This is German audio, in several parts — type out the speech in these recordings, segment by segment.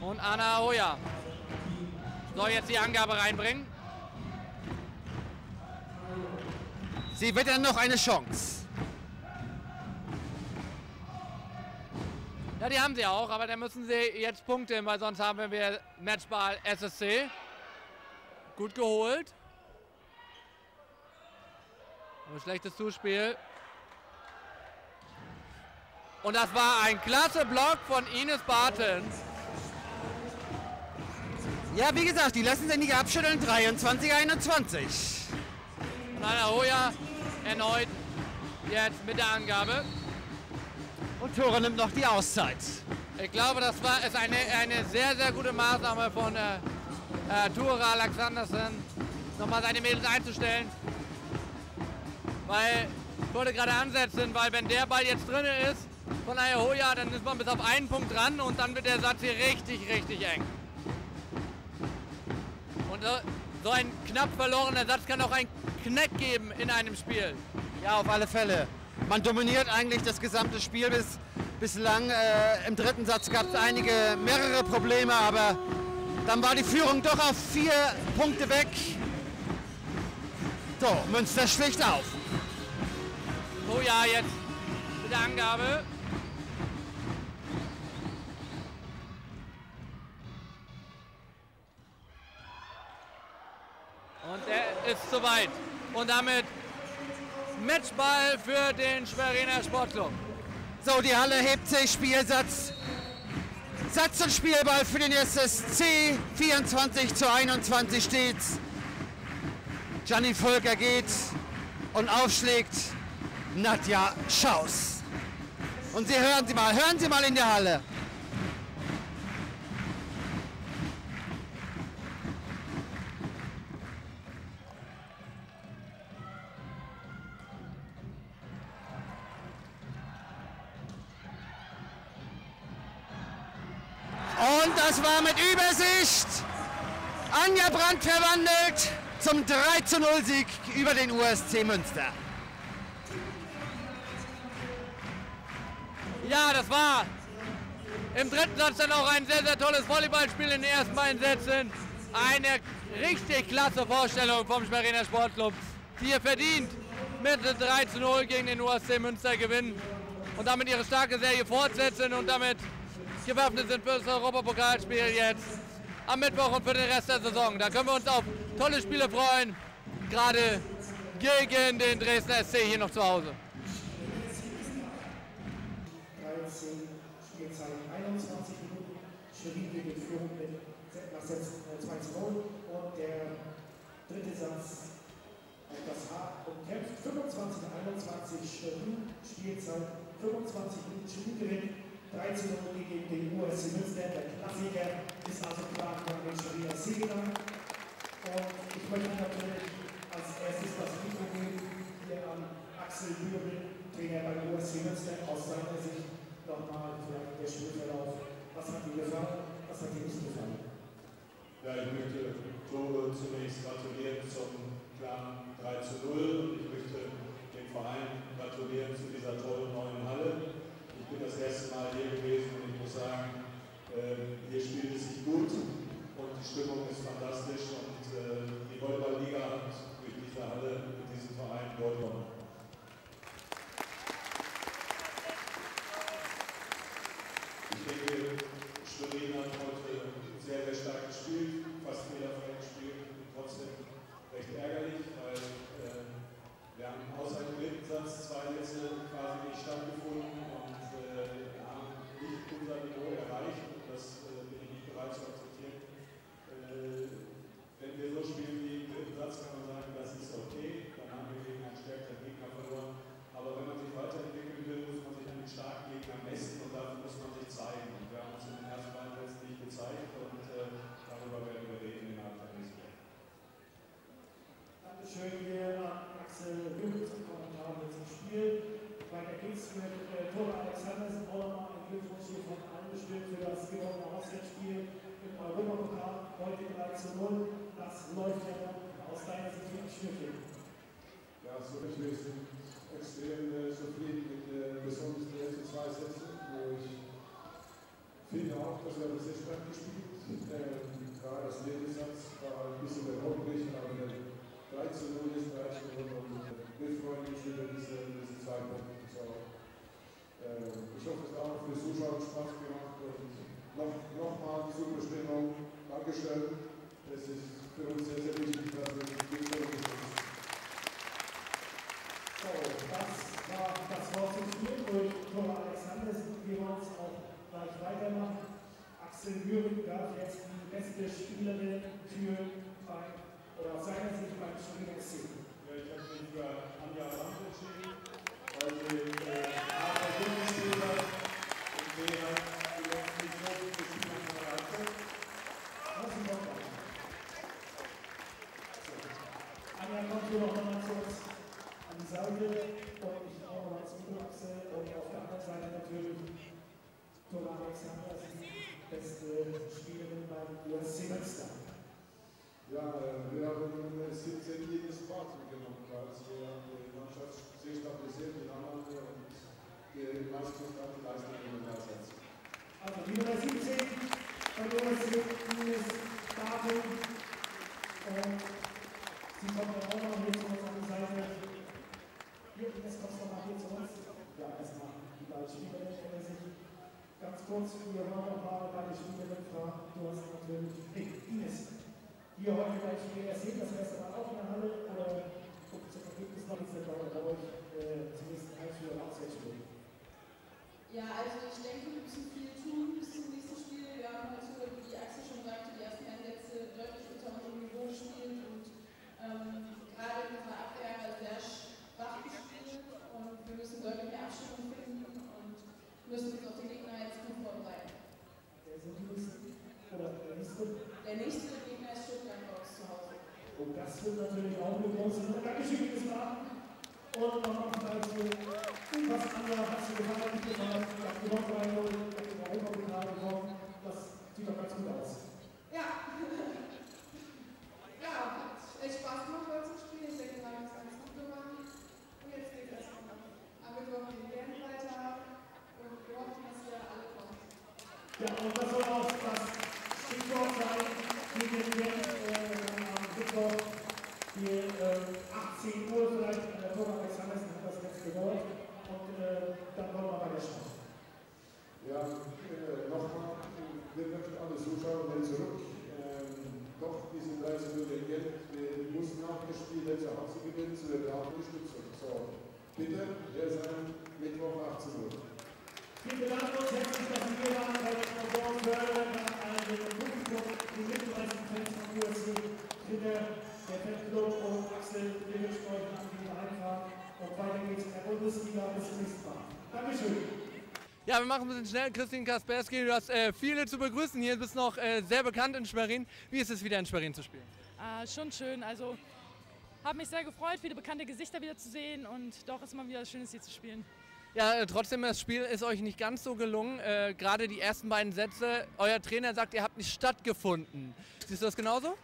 Und Anna Hoya soll jetzt die Angabe reinbringen. Sie wird dann noch eine Chance. Ja, die haben sie auch, aber dann müssen sie jetzt punkten, weil sonst haben wir Matchball SSC. Gut geholt. Aber schlechtes Zuspiel. Und das war ein klasse Block von Ines Bartens. Ja, wie gesagt, die lassen sich nicht abschütteln. 23, 21. Und Anna Hoja erneut jetzt mit der Angabe. Und Tore nimmt noch die Auszeit. Ich glaube, das war ist eine, eine sehr, sehr gute Maßnahme von äh, äh, Tura Alexandersen, nochmal seine Mädels einzustellen. Weil ich wollte gerade ansetzen, weil wenn der Ball jetzt drin ist von Ayahoya, dann ist man bis auf einen Punkt dran und dann wird der Satz hier richtig, richtig eng. Und so, so ein knapp verlorener Satz kann auch einen Knack geben in einem Spiel. Ja, auf alle Fälle. Man dominiert eigentlich das gesamte Spiel bis, bislang. Äh, Im dritten Satz gab es einige, mehrere Probleme, aber dann war die Führung doch auf vier Punkte weg. So, Münster schlicht auf. Oh ja, jetzt mit der Angabe. Ist soweit. Und damit Matchball für den Schweriner Sportclub. So, die Halle hebt sich, Spielsatz. Satz und Spielball für den SSC. 24 zu 21 steht's. Gianni Volker geht und aufschlägt Nadja Schaus. Und Sie hören Sie mal, hören Sie mal in der Halle. Und das war mit Übersicht. Anja Brandt verwandelt zum 3 zu 0 Sieg über den USC Münster. Ja, das war im dritten Satz dann auch ein sehr, sehr tolles Volleyballspiel in den ersten beiden Sätzen. Eine richtig klasse Vorstellung vom Schweriner Sportclub, die hier verdient mit 3 zu 0 gegen den USC Münster gewinnen und damit ihre starke Serie fortsetzen und damit gewappnet sind für das Europapokalspiel jetzt am Mittwoch und für den Rest der Saison. Da können wir uns auf tolle Spiele freuen, gerade gegen den Dresdner SC hier noch zu Hause. 13 Spielzeit 21 Minuten. Schwerin geht in Führung mit nach 2 zu 0 und der dritte Satz etwas hart umkämpft. 25 21 Schwerin, Spielzeit 25 Minuten. Schwerin gewinnt 3 zu 0 gegen den USC Münster. Der Klassiker ist also klar von Schweriner Sieger. Und ich möchte natürlich als erstes das Mikro geben hier an Axel Lübel, Trainer bei USC Münster, aus seiner Sicht nochmal vielleicht der Spielverlauf. Was hat dir gefallen, was hat dir nicht gefallen? Ja, ich möchte Tore zunächst gratulieren zum klaren 3 zu 0 und ich möchte dem Verein gratulieren zu dieser tollen neuen Halle. Ich bin das erste Mal hier gewesen und ich muss sagen, äh, hier spielt es sich gut und die Stimmung ist fantastisch und äh, die Volleyball-Liga hat durch diese Halle mit diesem Verein Gold gewonnen. Ich denke, Schwerin hat heute sehr, sehr stark gespielt, fast fehlerfrei gespielt, trotzdem recht ärgerlich, weil äh, wir haben außer dem dritten Satz zwei Sätze quasi nicht stattgefunden und äh, haben nicht unser Niveau erreicht und das äh, bin ich nicht bereit zu akzeptieren. Äh, wenn wir so spielen wie im dritten Satz, kann man sagen, das ist okay, dann haben wir gegen einen stärkeren Gegner verloren. Aber wenn man sich weiterentwickeln will, muss man sich an den starken Gegner messen und dafür muss man sich zeigen. Und wir haben uns in den ersten beiden Sätzen nicht gezeigt und äh, darüber werden wir reden innerhalb der nächsten Woche. Dankeschön hier an Axel Lübel zum Kommentar zum Spiel. Weiter geht's mit äh, Tore Alexandersen. Auch nochmal ein Glückwunsch hier von allen bestimmt für das gewonnene Auswärtsspiel im Europapokal. Heute 3 zu 0. Das läuft ja aus deiner Sicht wirklich schnüffig. Ja, so ich bin extrem äh, zufrieden mit äh, besonders die ersten zwei Sätze, wo ich finde auch, dass wir sehr stark gespielt. Ähm, gerade das Nebensatz war ein bisschen überhoffentlich, aber 3 zu 0 ist 3 zu 0 und wir freuen uns über diese, diese zwei Punkte. So, äh, ich hoffe, es hat auch für die Zuschauer Spaß gemacht und noch, nochmal super Stimmung. Dankeschön. Es ist für uns sehr, sehr wichtig, dass wir die unterstützen. So, das war das Wort zum Spiel durch Thomas Alexander. Wir wollen es auch gleich weitermachen. Axel Müring darf jetzt die beste Spielerin für bei, oder aus seiner Sicht beim Spiel SC. Ja, ich habe mich für Anja Sand entschieden, weil sie äh, A, sehr gut gespielt hat und B, halt die letzten großen Spiele von der Halbzeit. Was ist noch weiter? Anja kommt hier noch mal kurz an die Seite und ich auch noch mal zum Axel und auf der anderen Seite natürlich Thomas Alexander, die beste Spielerin beim USC Münster. Ja, äh, wir haben äh, 17 jedes Part weil wir die Mannschaft sehr stabilisiert, die anderen und die meisten dann die Leistung in den Einsatz. Also die Nummer 17 von ist Datum und sie kommt auch noch hier zu uns an die Seite. Hier, jetzt kommst du mal hier zu uns. Ja, erstmal die beiden Spielerinnen kennen sich. Ganz kurz, wir hören noch mal bei der Spielerin fragen. Du hast natürlich, Ines, hier heute beim Spiel erzählt, das erste Mal auch in der Halle oder guckt zum Ergebnis noch, wie es bei euch äh, zunächst ein Für- und Auswärtsspiel? Ja, also ich denke, wir müssen viel tun bis zum nächsten Spiel. Wir haben heute, wie Axel schon sagte, die ersten Einsätze deutlich unter unserem Niveau gespielt und ähm, gerade in unserer Abwehr sehr schwach gespielt und wir müssen deutlich mehr Abstimmung finden und müssen uns auf den Gegner jetzt gut vorbereiten. Wer sind die nächsten? Oder der nächste? Der nächste Gegner ist Stuttgart bei uns zu Hause. Und das wird natürlich auch eine Sache. Dankeschön, liebes Abend. Und nochmal dazu, was anderes hast du gesagt, ich gesagt, ich habe gewonnen, weil du den Europapokal gewonnen. Das sieht doch ganz gut aus. Ja. ja, hat echt Spaß gemacht heute zu spielen. Ich denke, wir haben es ganz gut gemacht. Und jetzt geht es erstmal am Mittwoch den Bären weiter. Und wir hoffen, dass ihr alle kommt. Ja, und das soll auch das Stichwort sein für den Event äh, am Mittwoch. Hier äh, 18 Uhr vielleicht, äh, Thomas Alexandersen hat das jetzt gehört. Und äh, dann wollen wir weiterschauen. Ja, äh, nochmal, wir möchten alle Zuschauer wieder zurück. Ähm, doch diese 30 Minuten Geld, wir mussten nach dem Spiel zu Hause gewinnen, zu der Unterstützung. Bitte, wir sein Mittwoch 18 Uhr. Wir bedanken uns herzlich, dass Sie hier waren bei der Sponsoren Förderung an den Publikum, die mitreißenden Fans von USC, Kinder, der Fanclub und Axel, wir wünschen euch eine angenehme Heimfahrt und weiter geht's in der Bundesliga. Bis zum nächsten Mal. Dankeschön. Ja, wir machen ein bisschen schnell. Christine Kaspersky, du hast äh, viele zu begrüßen hier. Du bist noch äh, sehr bekannt in Schwerin. Wie ist es wieder in Schwerin zu spielen? Ah, schon schön. Also habe mich sehr gefreut, viele bekannte Gesichter wieder zu sehen und doch ist mal wieder schön, hier zu spielen. Ja, äh, trotzdem, das Spiel ist euch nicht ganz so gelungen. Äh, Gerade die ersten beiden Sätze. Euer Trainer sagt, ihr habt nicht stattgefunden. Siehst du das genauso?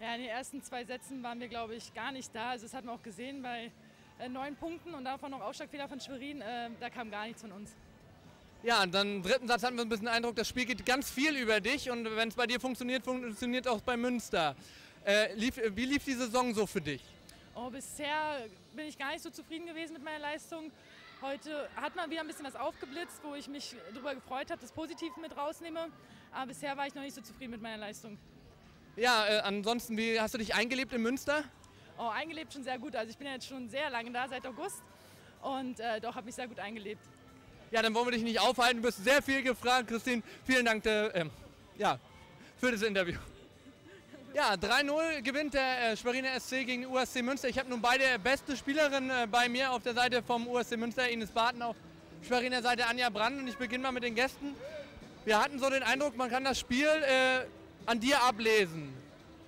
Ja, in den ersten zwei Sätzen waren wir, glaube ich, gar nicht da. Also das hat man auch gesehen bei äh, neun Punkten und davon noch Ausschlagfehler von Schwerin. Äh, da kam gar nichts von uns. Ja, und dann im dritten Satz hatten wir ein bisschen den Eindruck, das Spiel geht ganz viel über dich und wenn es bei dir funktioniert, funktioniert auch bei Münster. Äh, lief, wie lief die Saison so für dich? Oh, bisher bin ich gar nicht so zufrieden gewesen mit meiner Leistung. Heute hat mal wieder ein bisschen was aufgeblitzt, wo ich mich darüber gefreut habe, das Positive mit rausnehme. Aber bisher war ich noch nicht so zufrieden mit meiner Leistung. Ja, äh, ansonsten, wie hast du dich eingelebt in Münster? Oh, eingelebt schon sehr gut. Also ich bin ja jetzt schon sehr lange da, seit August. Und äh, doch habe mich sehr gut eingelebt. Ja, dann wollen wir dich nicht aufhalten. Du bist sehr viel gefragt, Christine. Vielen Dank äh, ähm, ja, für das Interview. Ja, 3-0 gewinnt der äh, Schweriner SC gegen USC Münster. Ich habe nun beide beste Spielerinnen äh, bei mir auf der Seite vom USC Münster, Ines Barton, auf Schweriner Seite Anja Brand. Und ich beginne mal mit den Gästen. Wir hatten so den Eindruck, man kann das Spiel äh, an dir ablesen.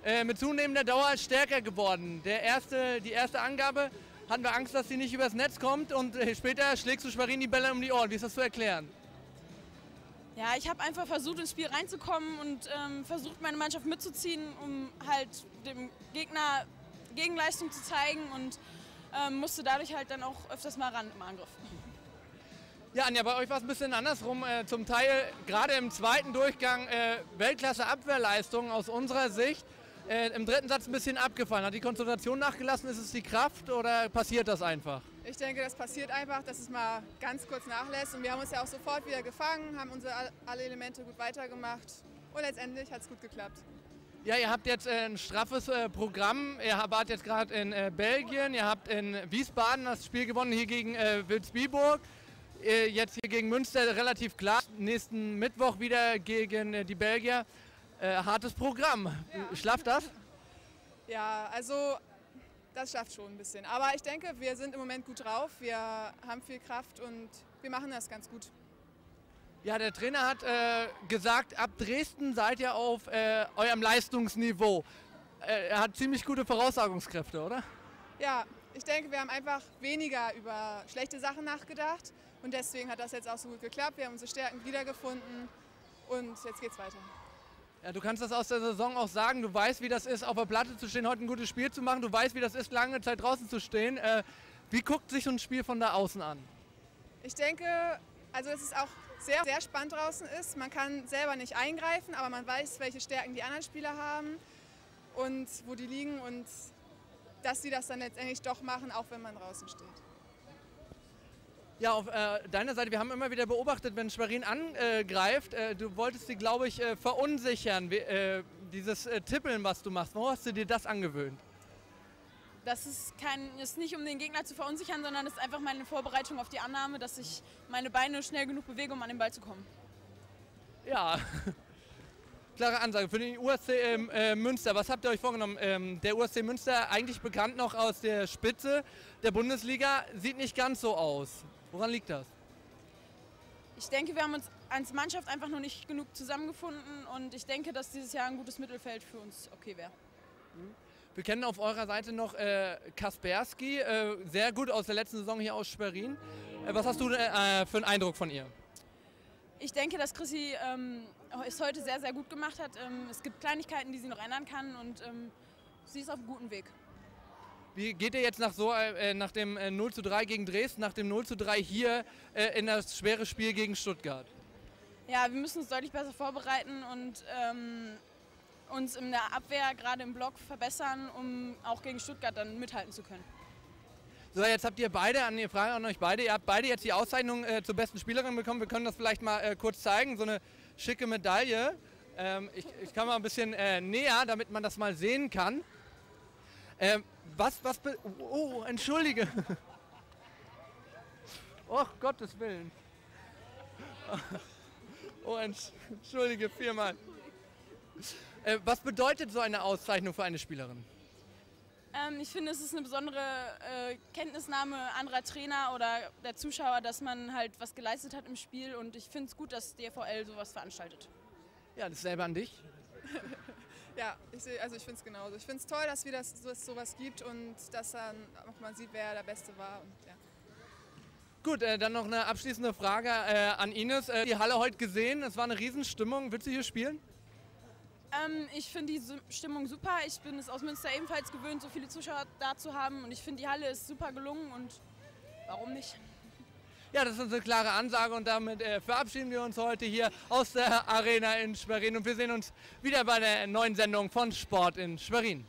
Äh, mit zunehmender Dauer stärker geworden. Der erste, die erste Angabe hatten wir Angst, dass sie nicht übers Netz kommt und später schlägst du Schwerin die Bälle um die Ohren. Wie ist das zu erklären? Ja, ich habe einfach versucht, ins Spiel reinzukommen und ähm, versucht, meine Mannschaft mitzuziehen, um halt dem Gegner Gegenleistung zu zeigen und ähm, musste dadurch halt dann auch öfters mal ran im Angriff. Ja, Anja, bei euch war es ein bisschen andersrum. Äh, zum Teil gerade im zweiten Durchgang äh, Weltklasse-Abwehrleistung aus unserer Sicht. Äh, Im dritten Satz ein bisschen abgefallen. Hat die Konzentration nachgelassen? Ist es die Kraft oder passiert das einfach? Ich denke, das passiert einfach, dass es mal ganz kurz nachlässt. Und wir haben uns ja auch sofort wieder gefangen, haben unsere alle Elemente gut weitergemacht. Und letztendlich hat es gut geklappt. Ja, ihr habt jetzt äh, ein straffes äh, Programm. Ihr wart jetzt gerade in äh, Belgien, ihr habt in Wiesbaden das Spiel gewonnen, hier gegen äh, Wilsbiburg. Jetzt hier gegen Münster relativ klar. Nächsten Mittwoch wieder gegen die Belgier. hartes Programm. Ja. Schlaft das? Ja, also das schafft schon ein bisschen. Aber ich denke, wir sind im Moment gut drauf. Wir haben viel Kraft und wir machen das ganz gut. Ja, der Trainer hat äh, gesagt, ab Dresden seid ihr auf äh, eurem Leistungsniveau. Äh, er hat ziemlich gute Voraussagungskräfte, oder? Ja, ich denke, wir haben einfach weniger über schlechte Sachen nachgedacht und deswegen hat das jetzt auch so gut geklappt. Wir haben unsere Stärken wiedergefunden und jetzt geht's weiter. Ja, du kannst das aus der Saison auch sagen. Du weißt, wie das ist, auf der Platte zu stehen, heute ein gutes Spiel zu machen. Du weißt, wie das ist, lange Zeit draußen zu stehen. Äh, wie guckt sich so ein Spiel von da außen an? Ich denke, also es ist auch sehr, sehr spannend draußen ist. Man kann selber nicht eingreifen, aber man weiß, welche Stärken die anderen Spieler haben und wo die liegen und dass sie das dann letztendlich doch machen, auch wenn man draußen steht. Ja, auf äh, deiner Seite, wir haben immer wieder beobachtet, wenn Schwerin angreift, äh, du wolltest sie, glaube ich, äh, verunsichern, wie, äh, dieses äh, Tippeln, was du machst. Wo hast du dir das angewöhnt? Das ist, kein, ist nicht um den Gegner zu verunsichern, sondern ist einfach meine Vorbereitung auf die Annahme, dass ich meine Beine schnell genug bewege, um an den Ball zu kommen. Ja, klare Ansage. Für den USC ähm, äh, Münster, was habt ihr euch vorgenommen? Ähm, der USC Münster, eigentlich bekannt noch aus der Spitze der Bundesliga, sieht nicht ganz so aus. Woran liegt das? Ich denke, wir haben uns als Mannschaft einfach noch nicht genug zusammengefunden und ich denke, dass dieses Jahr ein gutes Mittelfeld für uns okay wäre. Mhm. Wir kennen auf eurer Seite noch äh, Kaspersky, äh, sehr gut aus der letzten Saison hier aus Schwerin. Äh, was hast du äh, für einen Eindruck von ihr? Ich denke, dass Chrissy ähm, es heute sehr, sehr gut gemacht hat. Ähm, es gibt Kleinigkeiten, die sie noch ändern kann und ähm, sie ist auf einem guten Weg. Wie geht ihr jetzt nach, so, äh, nach dem 0 äh, zu 3 gegen Dresden, nach dem 0 zu 3 hier in das schwere Spiel gegen Stuttgart? Ja, wir müssen uns deutlich besser vorbereiten und ähm, uns in der Abwehr, gerade im Block, verbessern, um auch gegen Stuttgart dann mithalten zu können. So, jetzt habt ihr beide, an die Frage an euch beide, ihr habt beide jetzt die Auszeichnung äh, zur besten Spielerin bekommen. Wir können das vielleicht mal äh, kurz zeigen, so eine schicke Medaille. Ähm, ich, ich kann mal ein bisschen äh, näher, damit man das mal sehen kann. Ähm, was, was, oh, entschuldige. Oh, Gottes Willen. Oh, entschuldige viermal. Äh, was bedeutet so eine Auszeichnung für eine Spielerin? Ähm, ich finde, es ist eine besondere äh, Kenntnisnahme anderer Trainer oder der Zuschauer, dass man halt was geleistet hat im Spiel und ich finde es gut, dass DVL sowas veranstaltet. Ja, das selber an dich. ja, ich seh, also ich finde es genauso. Ich finde es toll, dass es das, sowas gibt und dass dann auch mal sieht, wer der Beste war. Und, ja. Gut, äh, dann noch eine abschließende Frage äh, an Ines. Äh, die Halle heute gesehen, es war eine Riesenstimmung. Willst du hier spielen? Ähm, ich finde die Stimmung super. Ich bin es aus Münster ebenfalls gewöhnt, so viele Zuschauer da zu haben. Und ich finde, die Halle ist super gelungen und warum nicht? Ja, das ist eine klare Ansage und damit äh, verabschieden wir uns heute hier aus der Arena in Schwerin und wir sehen uns wieder bei der neuen Sendung von Sport in Schwerin.